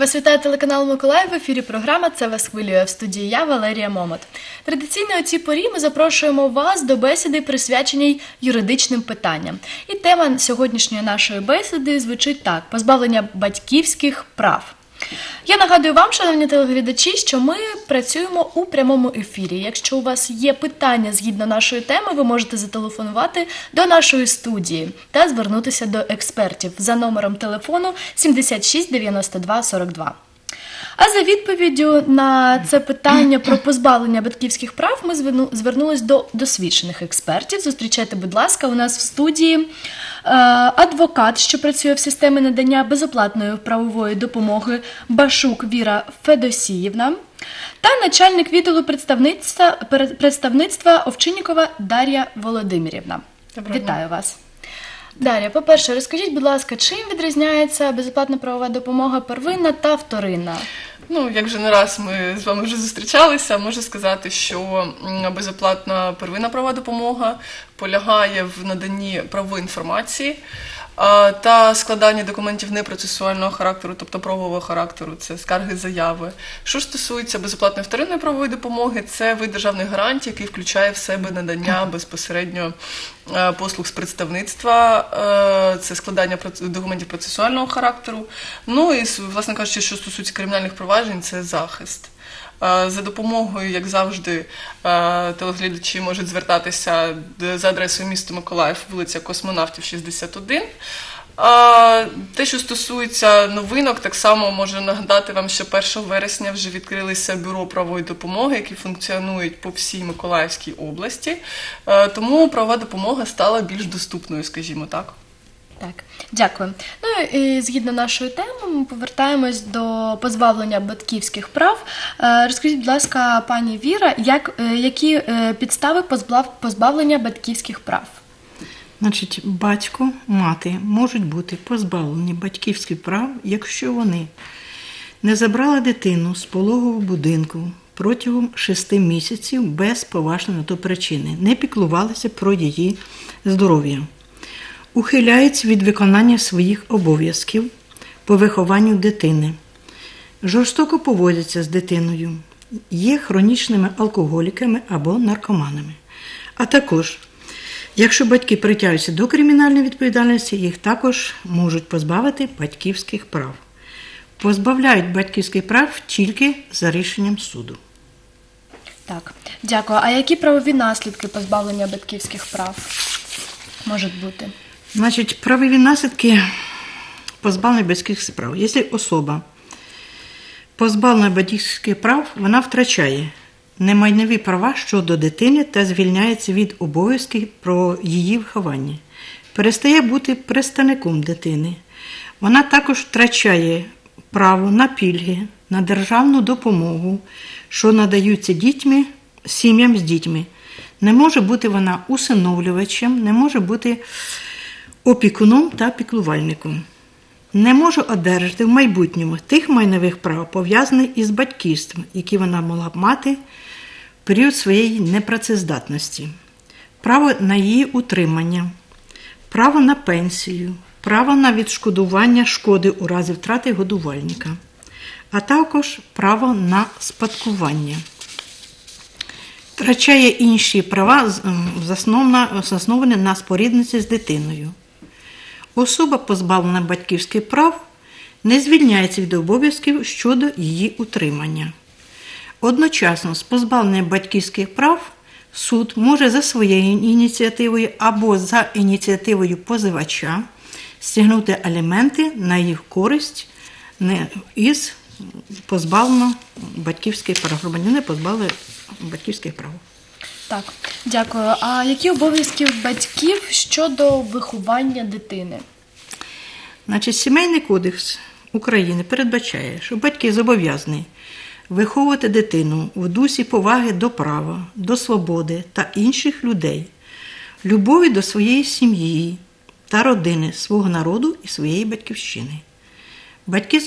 Вас вітає телеканал Миколаїв в ефірі програма Це вас хвилює в студії я Валерія Момот. Традиційно у цій порі ми запрошуємо вас до бесіди, присвяченій юридичним питанням. І тема сьогоднішньої нашої бесіди звучить так: позбавлення батьківських прав. Я нагадую вам, шановні телеглядачі, що ми працюємо у прямому ефірі. Якщо у вас є питання згідно нашої теми, ви можете зателефонувати до нашої студії та звернутися до експертів за номером телефону 76 92 42. А за відповіддю на це питання про позбавлення батьківських прав ми зверну- звернулись до досвідчених експертів. Зустрічайте, будь ласка, у нас в студії е, адвокат, що працює в системі надання безоплатної правової допомоги Башук Віра Федосіївна. Та начальник відділу представництва, представництва Овчиннікова Дар'я Володимирівна. Доброго. Вітаю вас. Дар'я, по-перше, розкажіть, будь ласка, чим відрізняється безоплатна правова допомога первинна та вторинна? Ну, як вже не раз ми з вами вже зустрічалися, можу сказати, що безоплатна первинна права допомога полягає в наданні правової інформації та складанні документів непроцесуального характеру, тобто правового характеру, це скарги, заяви. Що ж стосується безоплатної вторинної правової допомоги, це вид державних гарантій, який включає в себе надання безпосередньо е, послуг з представництва, е, це складання документів процесуального характеру. Ну і власне кажучи, що стосується кримінальних проваджень, це захист. Е, За допомогою, як завжди, е, телеглядачі можуть звертатися за адресою міста Миколаїв, вулиця Космонавтів, 61. А те, що стосується новинок, так само можу нагадати вам, що 1 вересня вже відкрилися бюро правової допомоги, які функціонують по всій Миколаївській області. Е, Тому правова допомога стала більш доступною, скажімо так. Так, дякую. Ну і згідно нашої теми, ми повертаємось до позбавлення батьківських прав. Е, Розкажіть, будь ласка, пані Віра, як, е, які е, підстави позбав, позбавлення батьківських прав? Значить, батько, мати можуть бути позбавлені батьківських прав, якщо вони не забрали дитину з пологового будинку протягом шести місяців без поважної на то причини, не піклувалися про її здоров'я, ухиляються від виконання своїх обов'язків по вихованню дитини, жорстоко поводяться з дитиною, є хронічними алкоголіками або наркоманами, а також Якщо батьки притягуються до кримінальної відповідальності, їх також можуть позбавити батьківських прав. Позбавляють батьківських прав тільки за рішенням суду. Так, дякую. А які правові наслідки позбавлення батьківських прав можуть бути? Значить, правові наслідки позбавлення батьківських прав. Якщо особа позбавлена батьківських прав, вона втрачає немайнові права щодо дитини та звільняється від обов'язків про її виховання, перестає бути представником дитини. Вона також втрачає право на пільги, на державну допомогу, що надаються дітьми, сім'ям з дітьми. Не може бути вона усиновлювачем, не може бути опікуном та піклувальником. Не може одержати в майбутньому тих майнових прав, пов'язаних із батьківством, які вона могла б мати в період своєї непрацездатності, право на її утримання, право на пенсію, право на відшкодування шкоди у разі втрати годувальника, а також право на спадкування. Втрачає інші права, засновані на спорідниці з дитиною. Особа, позбавлена батьківських прав, не звільняється від обов'язків щодо її утримання. Одночасно з позбавленням батьківських прав суд може за своєю ініціативою або за ініціативою позивача стягнути аліменти на їх користь із позбавлено батьківських прав. Громадяни позбавили батьківських прав. Так, дякую. А які обов'язки батьків щодо виховання дитини? Значить, Сімейний кодекс України передбачає, що батьки зобов'язані виховувати дитину в дусі поваги до права, до свободи та інших людей, любові до своєї сім'ї та родини, свого народу і своєї батьківщини. Батьки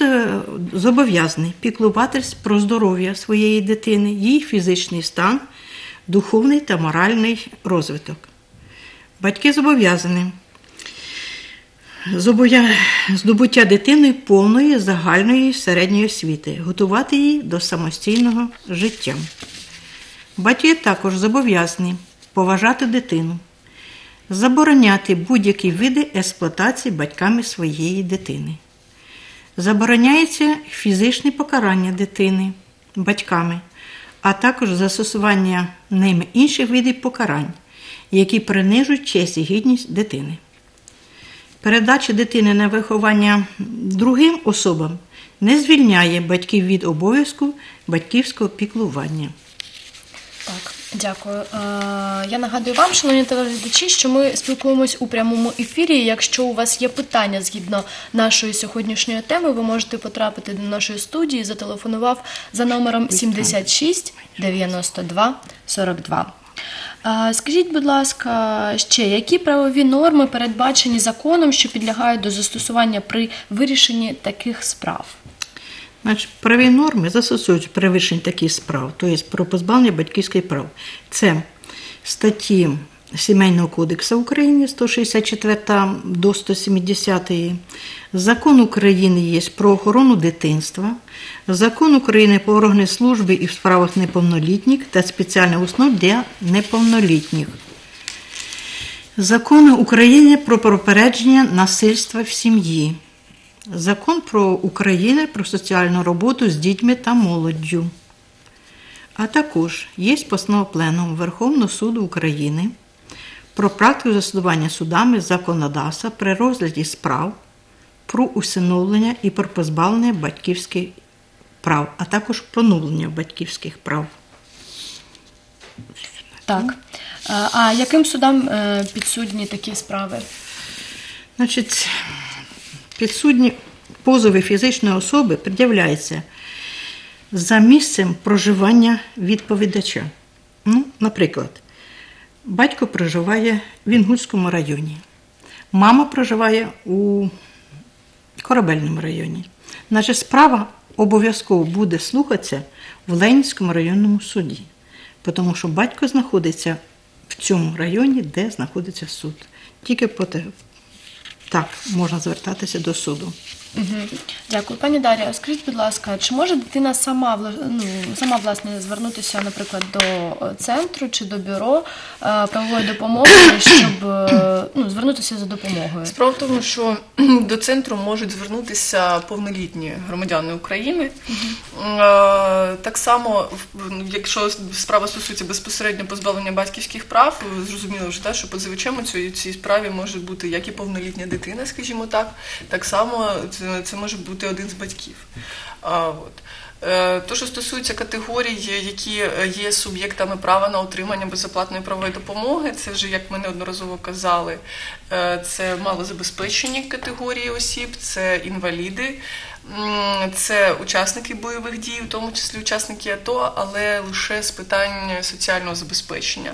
зобов'язані піклуватись про здоров'я своєї дитини, її фізичний стан, духовний та моральний розвиток. Батьки зобов'язані Зобов'я- Здобуття дитини повної загальної середньої освіти, готувати її до самостійного життя. Батьки також зобов'язані поважати дитину, забороняти будь-які види експлуатації батьками своєї дитини. Забороняється фізичне покарання дитини батьками, а також застосування ними інших видів покарань, які принижують честь і гідність дитини. Передача дитини на виховання другим особам не звільняє батьків від обов'язку батьківського піклування. Так, дякую. Е, я нагадую вам, шановні телеглядачі, що ми спілкуємось у прямому ефірі. Якщо у вас є питання згідно нашої сьогоднішньої теми, ви можете потрапити до нашої студії, зателефонував за номером 76 92 42. Е, Скажіть, будь ласка, ще які правові норми передбачені законом, що підлягають до застосування при вирішенні таких справ? Значить, праві норми застосують при вирішенні таких справ, тобто про позбавлення батьківських прав. Це статті Сімейного кодексу України 164 до 170, Закон України є про охорону дитинства, Закон України про органи служби і в справах неповнолітніх та спеціальних основ для неповнолітніх. Закон України про попередження насильства в сім'ї. Закон про Україну про соціальну роботу з дітьми та молоддю. А також є постанова Пленуму Верховного суду України про практику засудування судами законодавства при розгляді справ про усиновлення і про позбавлення батьківських прав, а також поновлення батьківських прав. Так. А яким судам е, підсудні такі справи? Значить, підсудні позови фізичної особи пред'являються за місцем проживання відповідача. Ну, наприклад, батько проживає в Інгульському районі, мама проживає у Корабельному районі. Значить, справа обов'язково буде слухатися в Ленінському районному суді, тому що батько знаходиться в цьому районі, де знаходиться суд. Тільки по так можна звертатися до суду. Угу. Дякую, пані Дар'я. Скажіть, будь ласка, чи може дитина сама ну, сама власне звернутися, наприклад, до е, центру чи до бюро е, правової допомоги, щоб е, ну, звернутися за допомогою? Справа в тому, що до центру можуть звернутися повнолітні громадяни України. Е, Так само, якщо справа стосується безпосередньо позбавлення батьківських прав, зрозуміло вже, так, що позивачем у цій, цій справі може бути як і повнолітня дитина, скажімо так, так само це, це може бути один з батьків. А, от. Е, То, що стосується категорій, які є суб'єктами права на отримання безоплатної правової допомоги, це вже, як ми неодноразово казали, е, це малозабезпечені категорії осіб, це інваліди, це учасники бойових дій, в тому числі учасники АТО, але лише з питань соціального забезпечення.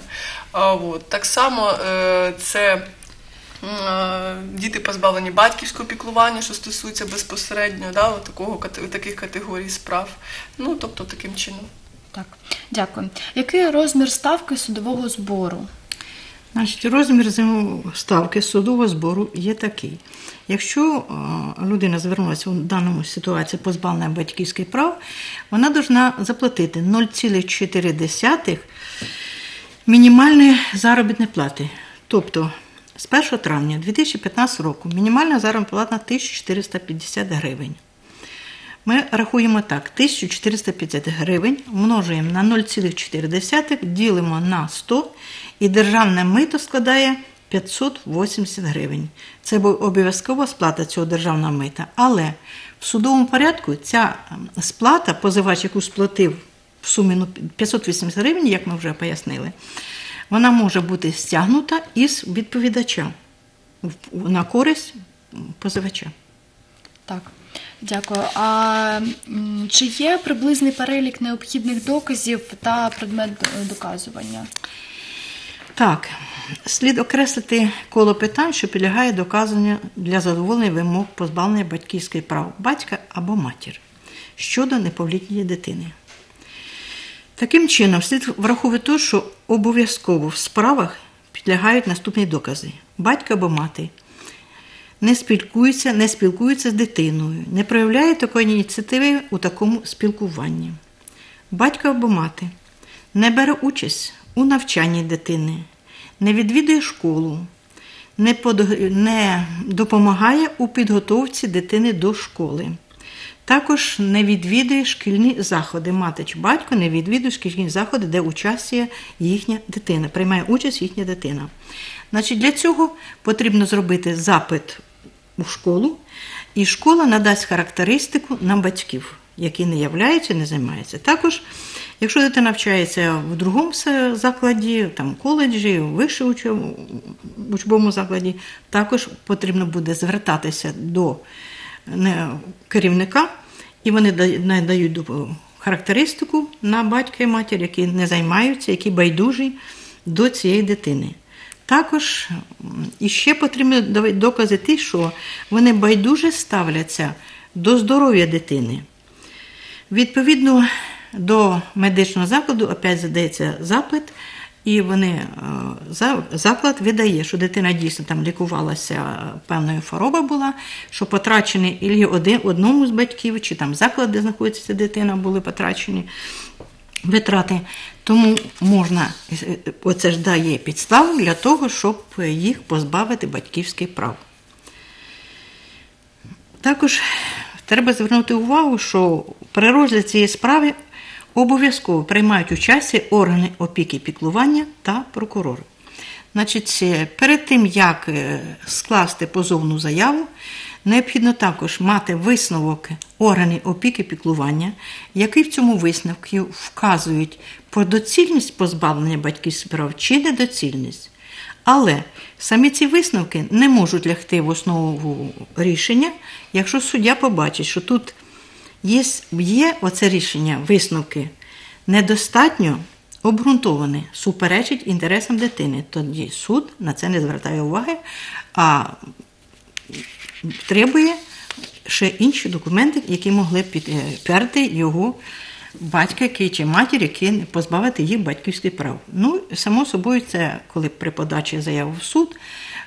От. Так само е, це Е, Діти позбавлені батьківського піклування, що стосується безпосередньо да, такого, таких категорій справ. Ну, тобто таким чином. Так, дякую. Який розмір ставки судового збору? Значить, розмір ставки судового збору є такий. Якщо е, людина звернулася у даному ситуації позбавлення батьківських прав, вона повинна заплатити 0,4 мінімальної заробітної плати. Тобто з 1 травня 2015 року мінімальна заробітна плата 1450 гривень. Ми рахуємо так: 1450 гривень множуємо на 0,4, ділимо на 100, і державне мито складає 580 гривень. Це обов'язкова сплата цього державного мита. Але в судовому порядку ця ем, сплата, позивач, яку сплатив в сумі ну, 580 гривень, як ми вже пояснили, вона може бути стягнута із відповідача на користь позивача. Так, дякую. А чи є приблизний перелік необхідних доказів та предмет доказування? Так, слід окреслити коло питань, що підлягає доказанню для задоволення вимог позбавлення батьківських прав батька або матір щодо неповнолітньої дитини. Таким чином, слід враховувати те, що обов'язково в справах підлягають наступні докази: батько або мати не спілкується, не спілкується з дитиною, не проявляє такої ініціативи у такому спілкуванні. Батько або мати не бере участь у навчанні дитини, не відвідує школу, не, допомагає у підготовці дитини до школи. Також не відвідує шкільні заходи. Мати чи батько не відвідує шкільні заходи, де участвує їхня дитина, приймає участь їхня дитина. Значить, Для цього потрібно зробити запит у школу, і школа надасть характеристику на батьків, які не являються, не займаються. Також, якщо дитина навчається в другому закладі, там коледжі, вищому учбовому закладі, також потрібно буде звертатися до керівника, і вони надають характеристику на батька і матір, які не займаються, які байдужі до цієї дитини. Також іще потрібно докази ті, що вони байдуже ставляться до здоров'я дитини. Відповідно до медичного закладу, опять задається запит, і вони е, заклад видає, що дитина дійсно там лікувалася певною хвороба була, що потрачені і один, одному з батьків, чи там заклад, де знаходиться дитина, були потрачені витрати. Тому можна, оце ж дає підставу для того, щоб їх позбавити батьківських прав. Також треба звернути увагу, що при розгляді цієї справи обов'язково приймають участь органи опіки піклування та прокурори. Значить, перед тим, як е, скласти позовну заяву, необхідно також мати висновок органів опіки піклування, які в цьому висновку вказують про доцільність позбавлення батьківських прав чи недоцільність. Але самі ці висновки не можуть лягти в основу рішення, якщо суддя побачить, що тут є, оце рішення, висновки недостатньо обґрунтоване, суперечить інтересам дитини. Тоді суд на це не звертає уваги, а требує ще інші документи, які могли підтвердити його батька чи матір, які позбавити їх батьківських прав. Ну, само собою, це коли при подачі заяви в суд,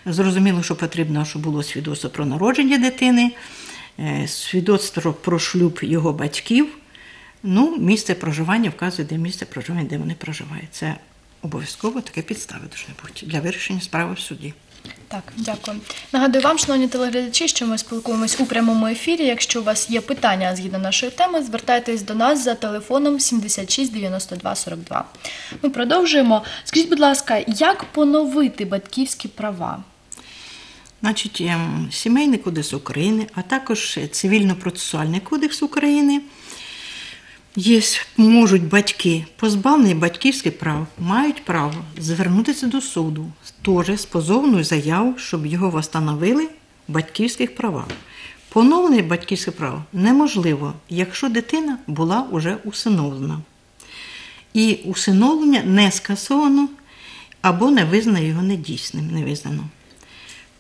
зрозуміло, що потрібно, щоб було свідоцтво про народження дитини, свідоцтво про шлюб його батьків. Ну, місце проживання вказує, де місце проживання, де вони проживають. Це обов'язково таке підстави бути для вирішення справи в суді. Так, дякую. Нагадую вам, шановні телеглядачі, що ми спілкуємось у прямому ефірі. Якщо у вас є питання згідно нашої теми, звертайтесь до нас за телефоном 76 92 42. Ми продовжуємо. Скажіть, будь ласка, як поновити батьківські права? Значить, ем, Сімейний кодекс України, а також Цивільно-процесуальний кодекс України. Є, можуть батьки, позбавлені батьківських прав, мають право звернутися до суду теж з позовною заявою, щоб його встановили в батьківських правах. Поновлення батьківських прав неможливо, якщо дитина була вже усиновлена. І усиновлення не скасовано або не визнано його недійсним, не визнано.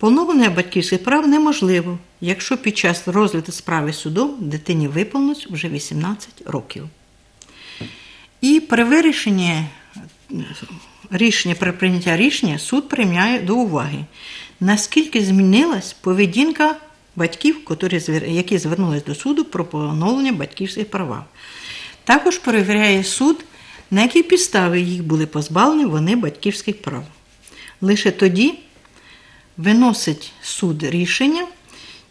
Поновлення батьківських прав неможливо, якщо під час розгляду справи судом дитині виповнилось вже 18 років. І при вирішенні рішення при прийняття рішення суд приймає до уваги, наскільки змінилась поведінка батьків, які звернулись до суду про поновлення батьківських прав. Також перевіряє суд, на які підстави їх були позбавлені вони батьківських прав. Лише тоді виносить суд рішення,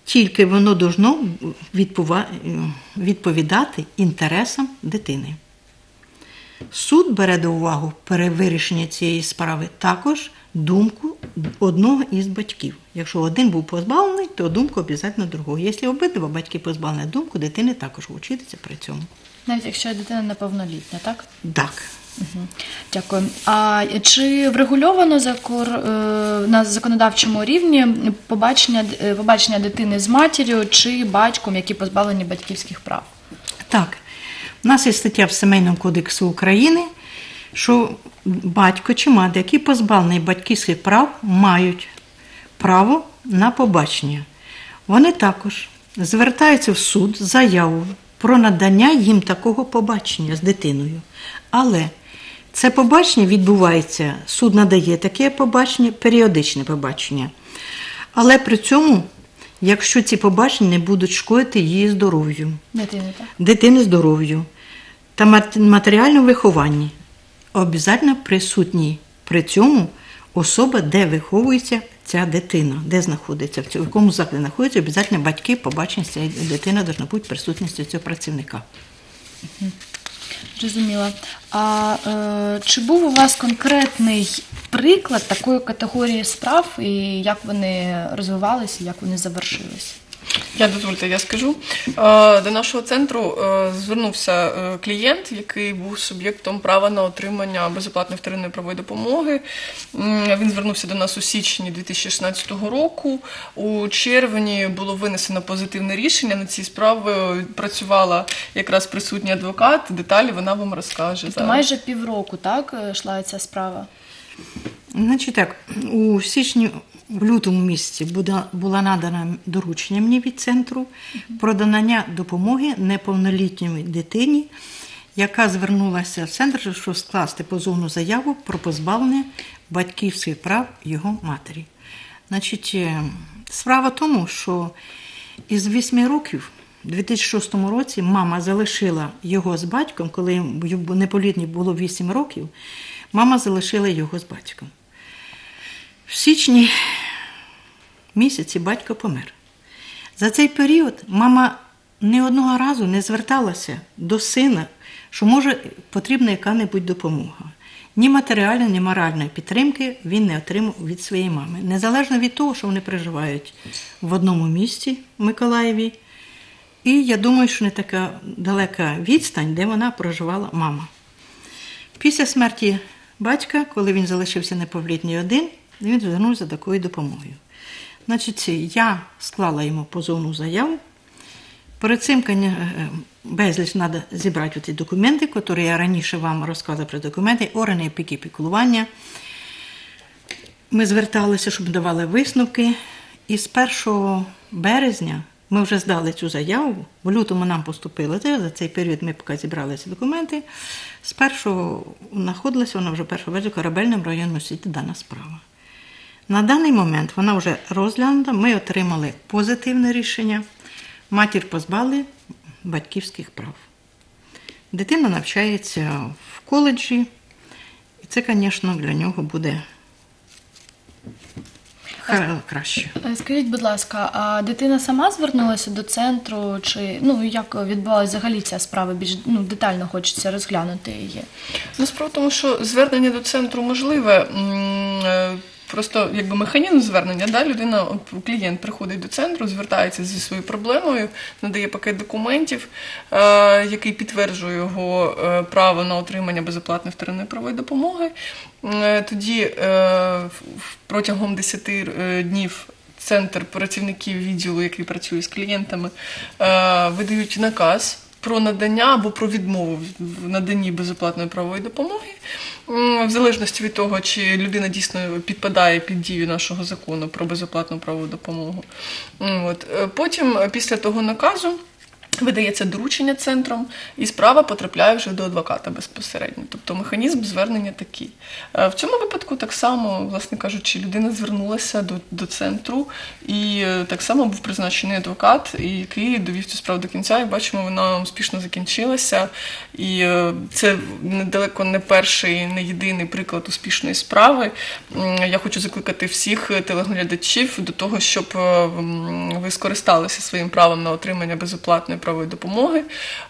тільки воно должно відповідати інтересам дитини. Суд бере до уваги при вирішенні цієї справи також думку одного із батьків. Якщо один був позбавлений, то думку обов'язково другого. Якщо обидва батьки позбавлені думку, дитини також вчитися при цьому. Навіть якщо дитина неповнолітня, так? Так. Дякую. А чи врегульовано закор е, на законодавчому рівні побачення е, побачення дитини з матір'ю чи батьком, які позбавлені батьківських прав? Так. У нас є стаття в Сімейному кодексі України, що батько чи мати, які позбавлені батьківських прав, мають право на побачення. Вони також звертаються в суд з заявою про надання їм такого побачення з дитиною. Але це побачення відбувається, суд надає таке побачення, періодичне побачення. Але при цьому якщо ці побачення не будуть шкодити її здоров'ю, Дитини, дитини здоров'ю та матеріальному вихованні. Обов'язково присутні при цьому особа, де виховується ця дитина, де знаходиться, в в якому закладі знаходиться, обов'язково батьки побачення цієї дитини повинна бути присутністю цього працівника. Зрозуміла. А е, чи був у вас конкретний приклад такої категорії справ і як вони розвивалися, як вони завершились? Я дозвольте, я скажу. Е, До нашого центру е, звернувся е, клієнт, який був суб'єктом права на отримання безоплатної вторинної правової допомоги. Він звернувся до нас у січні 2016 року. У червні було винесено позитивне рішення. На цій справі працювала якраз присутній адвокат. Деталі вона вам розкаже. Тобто майже півроку, так, йшла ця справа? Значить так, у січні, в лютому місяці буде, була надана доручення мені від центру про надання допомоги неповнолітньої дитині, яка звернулася в центр, щоб скласти позовну заяву про позбавлення батьківських прав його матері. Значить, е, справа в тому, що із 8 років, у 2006 році, мама залишила його з батьком, коли йому неповнолітній було 8 років, мама залишила його з батьком. В січні місяці батько помер. За цей період мама ні одного разу не зверталася до сина, що може потрібна яка-небудь допомога. Ні матеріальної, ні моральної підтримки він не отримав від своєї мами. Незалежно від того, що вони проживають в одному місті в Миколаєві. І я думаю, що не така далека відстань, де вона проживала мама. Після смерті батька, коли він залишився неповлітній один, він звернувся за такою допомогою. Значить, я склала йому позовну заяву. Перед цим е, безліч треба зібрати ті документи, які я раніше вам розказувала про документи, органи опіки піклування. Ми зверталися, щоб давали висновки. І з 1 березня ми вже здали цю заяву. В лютому нам поступило це. За цей період ми поки зібрали ці документи. З першого знаходилася вона вже 1 березня в корабельному районному суді дана справа. На даний момент вона вже розглянута. Ми отримали позитивне рішення. Матір позбавили батьківських прав. Дитина навчається в коледжі, і це, звісно, для нього буде ха- краще. Е, Скажіть, будь ласка, а дитина сама звернулася до центру, чи ну як відбувалася взагалі ця справа? Більш ну детально хочеться розглянути її. Ну, справа в тому, що звернення до центру можливе. Просто якби механізм звернення, да, людина, клієнт приходить до центру, звертається зі своєю проблемою, надає пакет документів, е, який підтверджує його е, право на отримання безоплатної вторинної правової допомоги. Е, тоді протягом 10 е, днів центр працівників відділу, який працює з клієнтами, видають наказ про надання або про відмову в наданні безоплатної правової допомоги, в залежності від того, чи людина дійсно підпадає під дію нашого закону про безоплатну правову допомогу. От. Е, Потім, е, після того наказу, Видається доручення центром, і справа потрапляє вже до адвоката безпосередньо. Тобто механізм звернення такий. Е, В цьому випадку так само, власне кажучи, людина звернулася до, до центру, і е, так само був призначений адвокат, який довів цю справу до кінця. І бачимо, вона успішно закінчилася. І е, це недалеко не перший, не єдиний приклад успішної справи. Я хочу закликати всіх телеглядачів до того, щоб ви скористалися своїм правом на отримання безоплатної правової допомоги,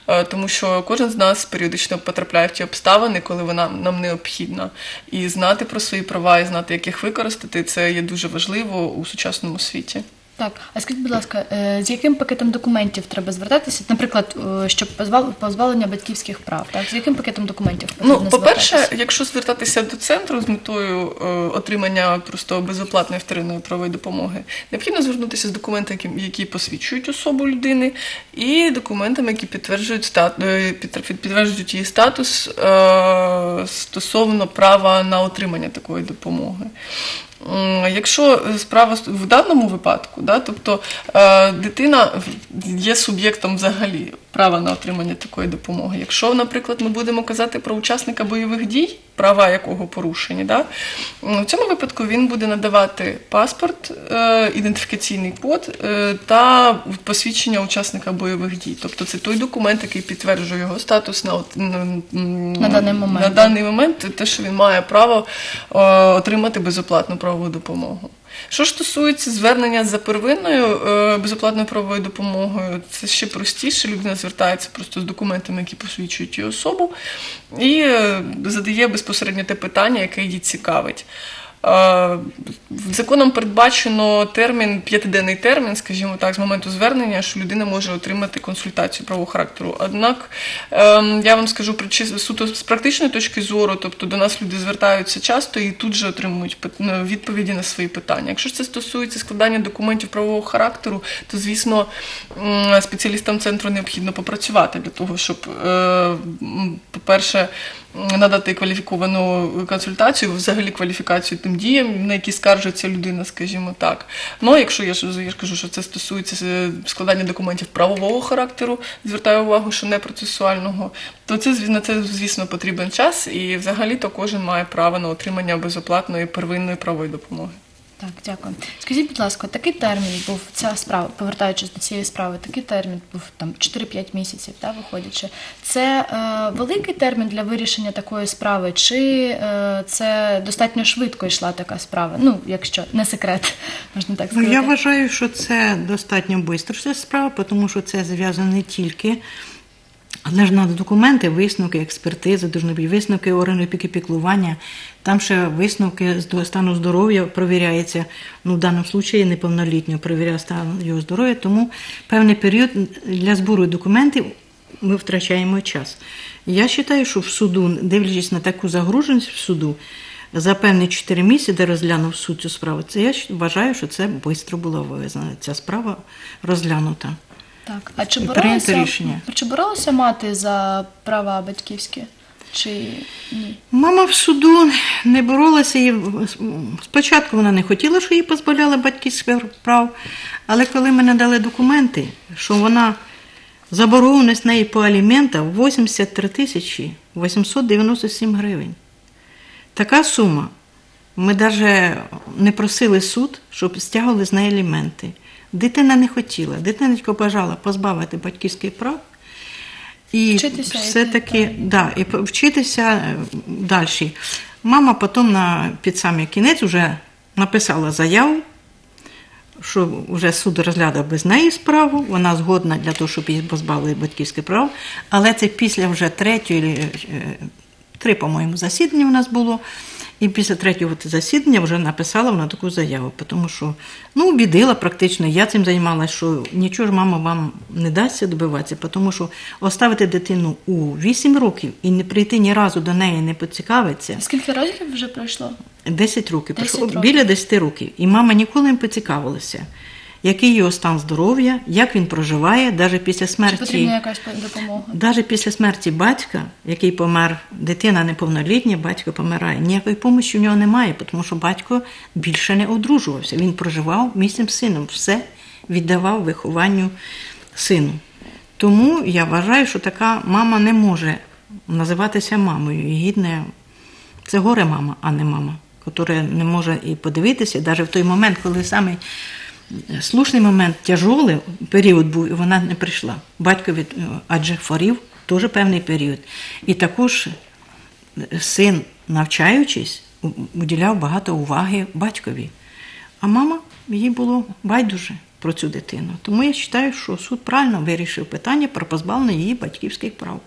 е, тому що кожен з нас періодично потрапляє в ті обставини, коли вона нам необхідна. І знати про свої права і знати, як їх використати, це є дуже важливо у сучасному світі. Так, а скажіть, будь ласка, е, з яким пакетом документів треба звертатися? Наприклад, е, щоб позбав- позбавлення батьківських прав, так? З яким пакетом документів потрібно Ну, по-перше, якщо звертатися до центру з метою е, отримання просто безоплатної вторинної правової допомоги, необхідно звернутися з документами, які, посвідчують особу людини, і документами, які підтверджують стат, підтверджують її статус стосовно права на отримання такої допомоги. Якщо справа в даному випадку, да, тобто е, дитина є суб'єктом взагалі права на отримання такої допомоги. Якщо, наприклад, ми будемо казати про учасника бойових дій, права якого порушені. Да? В цьому випадку він буде надавати паспорт, е, ідентифікаційний код е, та посвідчення учасника бойових дій. Тобто це той документ, який підтверджує його статус на, На даний момент. На даний момент те, що він має право е, отримати безоплатну правову допомогу. Що ж стосується звернення за первинною е, безоплатною правовою допомогою, це ще простіше. Людина звертається просто з документами, які посвідчують її особу, і е, задає безпосередньо те питання, яке її цікавить. Е, Законом передбачено термін, п'ятиденний термін, скажімо так, з моменту звернення, що людина може отримати консультацію правового характеру. Однак ем, я вам скажу чи- суто з практичної точки зору, тобто до нас люди звертаються часто і тут же отримують ну, відповіді на свої питання. Якщо ж це стосується складання документів правового характеру, то звісно спеціалістам центру необхідно попрацювати для того, щоб, е, по-перше, надати кваліфіковану консультацію, взагалі кваліфікацію тим діям, на які скаржиться людина, скажімо так. Ну, якщо я ж я кажу, що це стосується е, складання документів правового характеру, звертаю увагу, що не процесуального, то це на це, звісно, потрібен час, і взагалі то кожен має право на отримання безоплатної первинної правової допомоги. Так, дякую. Скажіть, будь ласка, такий термін був ця справа, повертаючись до цієї справи, такий термін був там 4-5 місяців, та, виходячи. Це е, великий термін для вирішення такої справи, чи е, це достатньо швидко йшла така справа? Ну, якщо не секрет, можна так Ну, я вважаю, що це достатньо швидко ця справа, тому що це зв'язано не тільки. Але ж надо документи, висновки, експертизи, дуже висновки органу опіки піклування. Там ще висновки з стану здоров'я провіряється. Ну, в даному випадку неповнолітнього провіряє стан його здоров'я. Тому певний період для збору документів ми втрачаємо час. Я вважаю, що в суду, дивлячись на таку загруженість в суду, за певні 4 місяці, де розглянув суд цю справу, це я вважаю, що це швидко була визнана. Ця справа розглянута. Так. А чи І боролася, рішення. чи боролася мати за права батьківські? Чи ні? Мама в суду не боролася і спочатку вона не хотіла, що їй позбавляли батьківських прав, але коли ми надали документи, що вона заборгованість неї по аліментам 83 тисячі 897 гривень. Така сума. Ми навіть не просили суд, щоб стягували з неї аліменти. Дитина не хотіла, дитина тільки бажала позбавити батьківських прав. І Вчитися, все-таки правильно. да, і вчитися далі. Мама потім на, під самий кінець вже написала заяву, що вже суд розглядав без неї справу, вона згодна для того, щоб її позбавили батьківських прав, але це після вже третьої, е, три, по-моєму, засідання в нас було. І після третього засідання вже написала вона таку заяву, тому що ну, убідила практично, я цим займалася, що нічого ж мама вам не дасться добиватися, тому що оставити дитину у 8 років і не прийти ні разу до неї не поцікавитися. Скільки років вже пройшло? 10 років, 10 пройшло, років. біля 10 років. І мама ніколи не поцікавилася, який його стан здоров'я, як він проживає, навіть після Чи смерті. потрібна якась допомога? Навіть після смерті батька, який помер, дитина неповнолітня, батько помирає, ніякої допомоги в нього немає, тому що батько більше не одружувався. Він проживав місцем з сином, все віддавав вихованню сину. Тому я вважаю, що така мама не може називатися мамою. І гідне це горе мама, а не мама, яка не може і подивитися, навіть в той момент, коли самий слушний момент, тяжолий період був, і вона не прийшла. Батько від е, адже хворів, теж певний період. І також син, навчаючись, уділяв багато уваги батькові. А мама їй було байдуже про цю дитину. Тому я вважаю, що суд правильно вирішив питання про позбавлення її батьківських прав.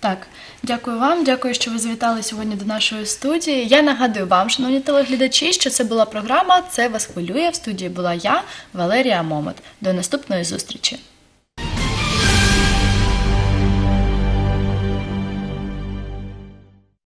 Так, дякую вам. Дякую, що ви завітали сьогодні до нашої студії. Я нагадую вам, шановні телеглядачі, що це була програма Це вас хвилює. В студії була я, Валерія Момот. До наступної зустрічі.